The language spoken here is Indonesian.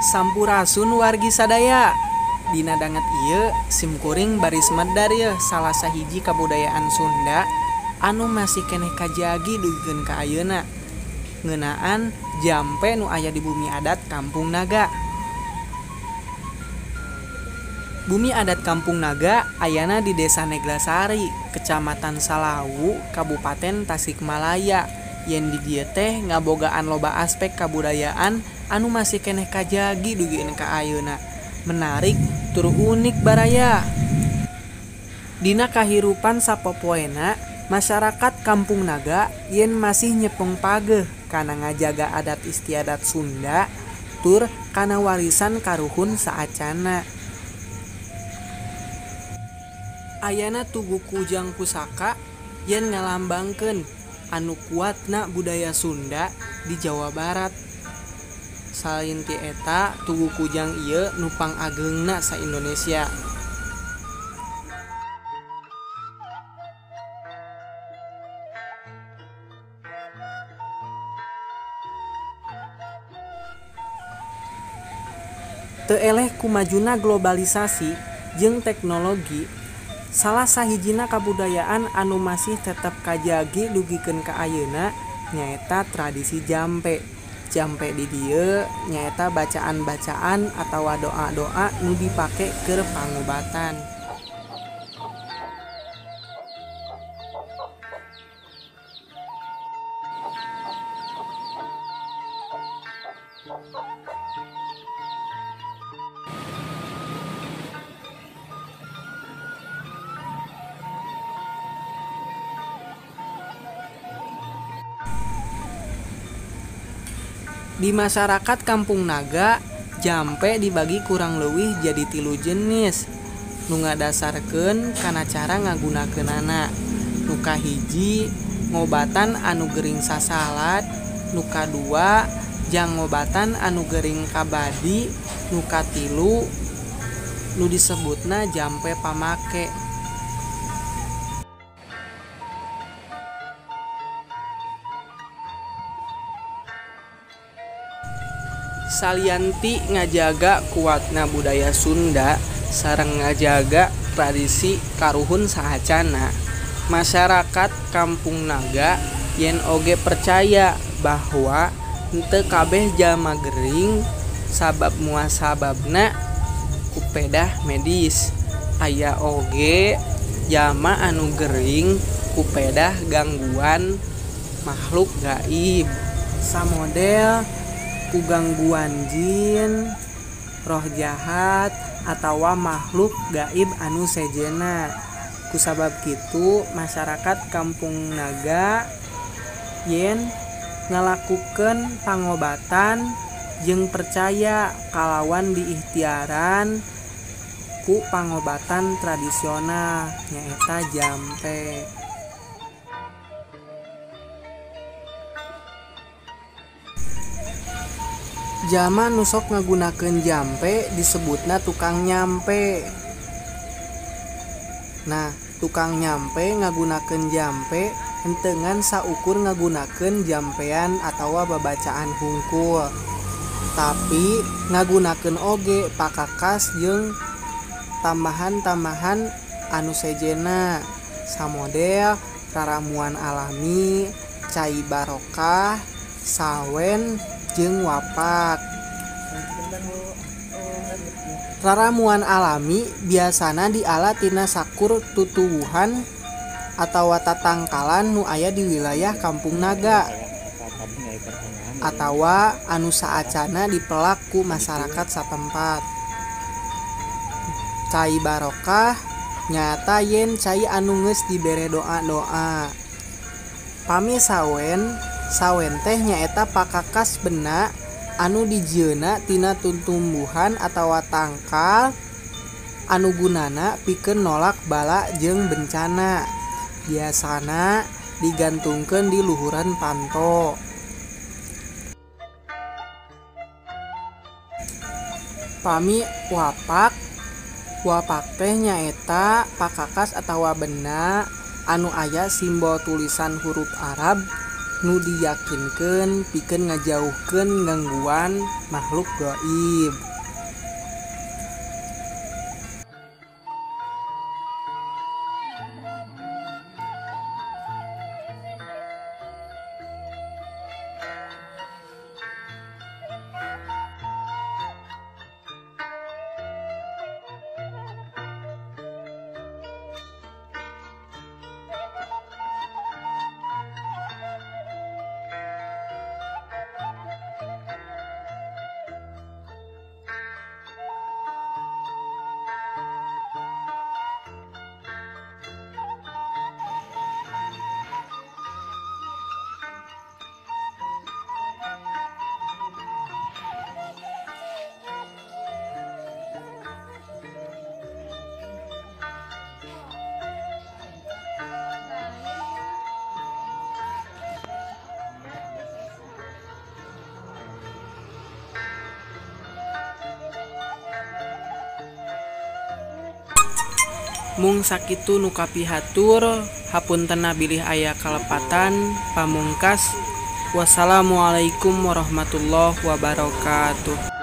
Sampurasun wargi sadaya. Dina danget ieu simkuring baris medar ya salah sahiji kabudayaan Sunda. Anu masih kene kajagi dugen ka ayeuna. Ngenaan jampe nu aya di bumi adat Kampung Naga. Bumi adat Kampung Naga Ayana di Desa Neglasari, Kecamatan Salawu, Kabupaten Tasikmalaya. Yen di dieu teh ngabogaan loba aspek kabudayaan anu masih keneh kajagi dugiin ke Ayeuna. Menarik turu unik baraya. Dina kahirupan sapopoena masyarakat kampung naga yen masih nyepeng page karena ngajaga adat istiadat Sunda tur karena warisan karuhun saacana. Ayana tugu kujang pusaka yen ngalambangkeun anu kuatna budaya Sunda di Jawa Barat. Salain ti eta tugu kujang ieu nupang ageungna sa Indonesia. Teu eleh kumajuna globalisasi jeung teknologi salah sahijina kabudayaan anu masih tetap kajagi dugikeun ka ayeuna nyaeta tradisi jampe jampe di dieu nyaeta bacaan-bacaan atawa doa-doa nu dipake keur pangobatan Di masyarakat Kampung Naga, jampe dibagi kurang leuwih jadi tilu jenis. Nu ngadasarkeun kana cara ngagunakeunana. Nu kahiji, ngobatan anu gering sasalat, nu kadua, jangobatan anu gering kabadi, nu katilu, nu disebutna jampe pamake. Salianti ngajaga kuatna budaya Sunda sareng ngajaga tradisi karuhun sahacana. Masyarakat Kampung Naga yen oge percaya bahwa henteu kabeh jalma gering sabab muasababna kupedah medis. Aya oge jalma anu gering kupedah gangguan makhluk gaib. Samodel ku gangguan jin roh jahat atau makhluk gaib anu sejena. Kusabab gitu masyarakat Kampung Naga yen ngalakukan pangobatan jeung percaya kalawan diikhtiaran ku pangobatan tradisional nyaeta jampe Zaman nusok ngagunakeun jampe disebutna tukang nyampe. Nah, tukang nyampe ngagunakeun jampe hentengan saukur ngagunakeun jampean atawa babacaan hungkul. Tapi ngagunakeun oge pakakas jeung tambahan-tambahan anu sejena samodel raramuan alami, cai barokah, sawen jeung wapak. Raramuan alami biasana diala tina sakur tutuwuhan atau tatangkalan nu aya di wilayah Kampung Naga atau anu saacana dipelaku masyarakat satempat. Cai barokah nyata yen cai anu geus dibere doa-doa pami sawen sawen teh nyaeta pakakas benak anu dijieuna tina tumbuhan atau anu gunana pikeun nolak bala jeung bencana. Biasana digantungkeun di luhuran panto. Pami wapak wapak teh nyaeta pakakas atau benda anu aya simbol tulisan huruf Arab nu diyakinkan piken ngajauhkan gangguan makhluk gaib. Mung sakitu nuka pihatur hapun tena bilih ayah kalepatan pamungkas. Wassalamualaikum warahmatullahi wabarakatuh